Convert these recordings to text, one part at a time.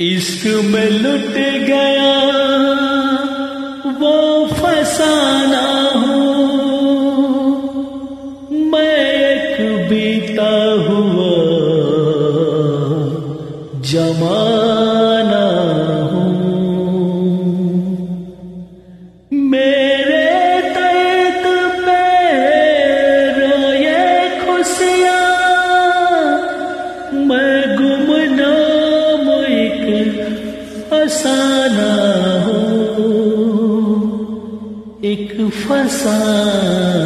इश्क में लुट गया वो फसाना एक फसाना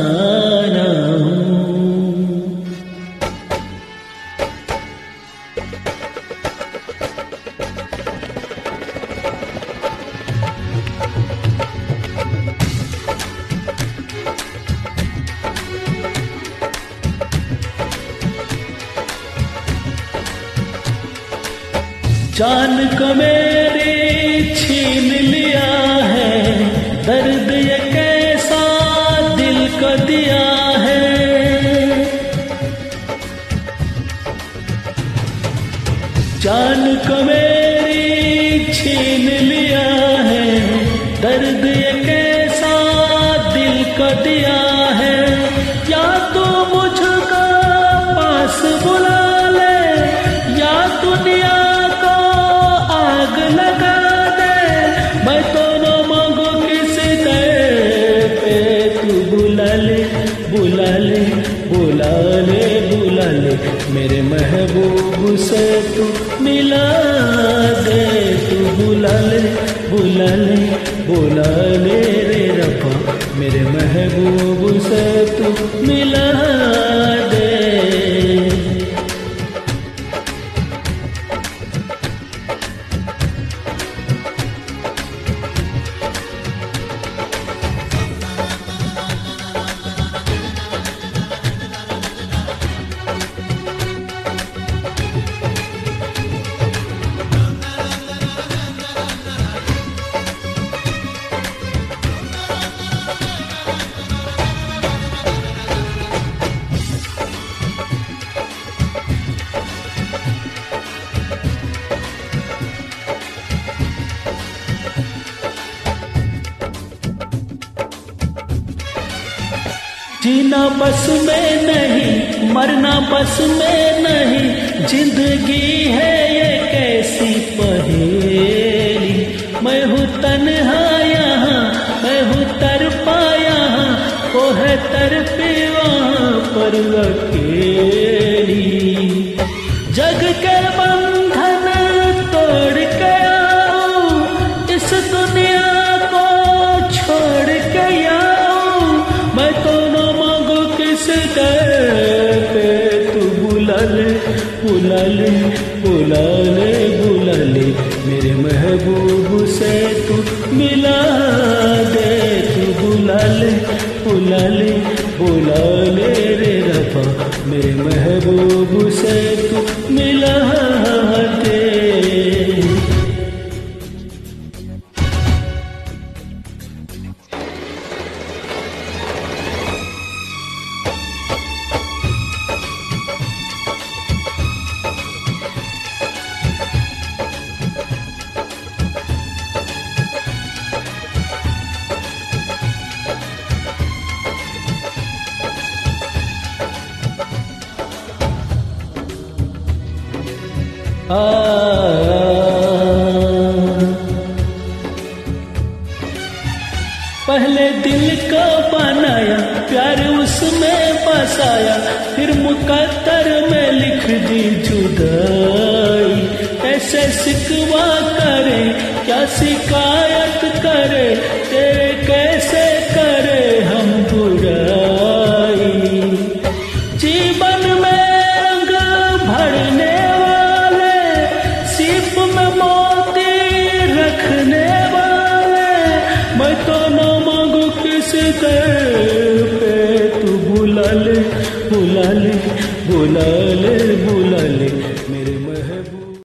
जान को मेरे छीन लिया है दर्द जान को मेरी छीन लिया है, दर्द ये कैसा दिल को दिया है। या तो मुझको पास बुला ले, या दुनिया को आग लगा दे। मैं तो न मांगू किसी दर पे, तू बुला ले बुला ले बुला ले बुला ले। मेरे महबूब से तू मिला दे, तू बुला ले बुला ले बुला ले रे रब्बा मेरे महबूब से जीना बस में नहीं, मरना बस में नहीं, ज़िंदगी है ये कैसी पहेली? मैं हूँ तन्हा यहाँ, मैं हूँ तर पाया वो है तरपे वहाँ पर अकेली। जग के बुला ले बुला ले बुला ले मेरे महबूब से तू मिला दे तू बुला ले बुला ले बुला ले रे रफा, मेरे महबूब से पहले दिल का बनाया, प्यार उसमें बसाया फिर मुकद्दर में लिख दी जुदाई। ऐसे सिकवा करे, क्या शिकायत पे तू बुला ले बुला ले बुला